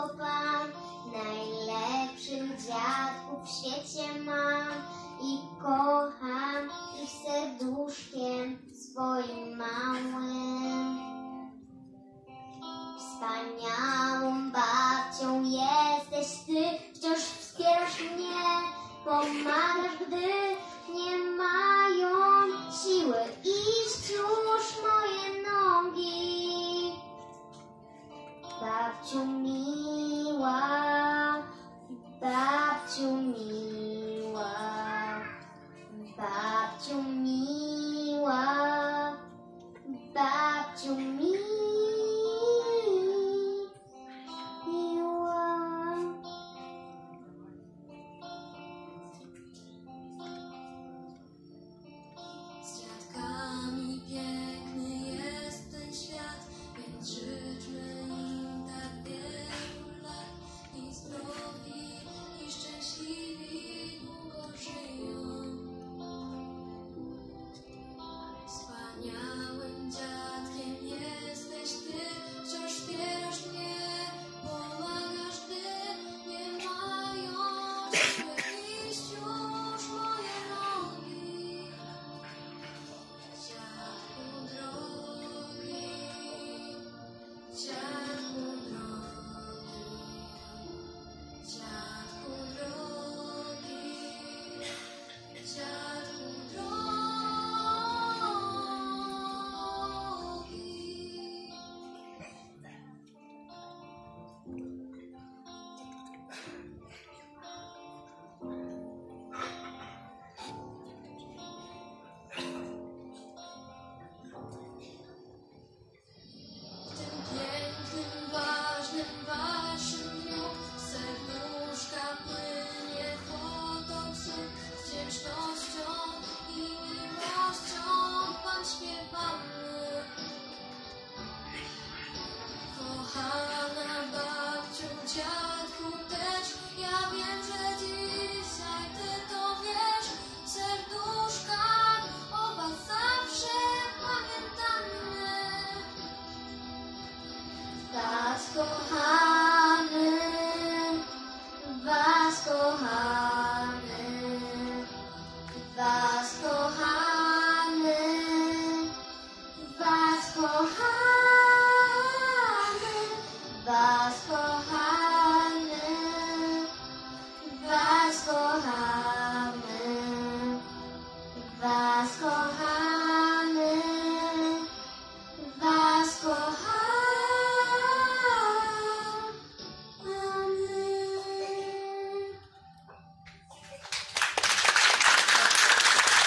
tylko Pan. Najlepszych w świecie mam i kocham ich serduszkiem swoim małym. back to me, wow, back to me, back to me, back to me. さ。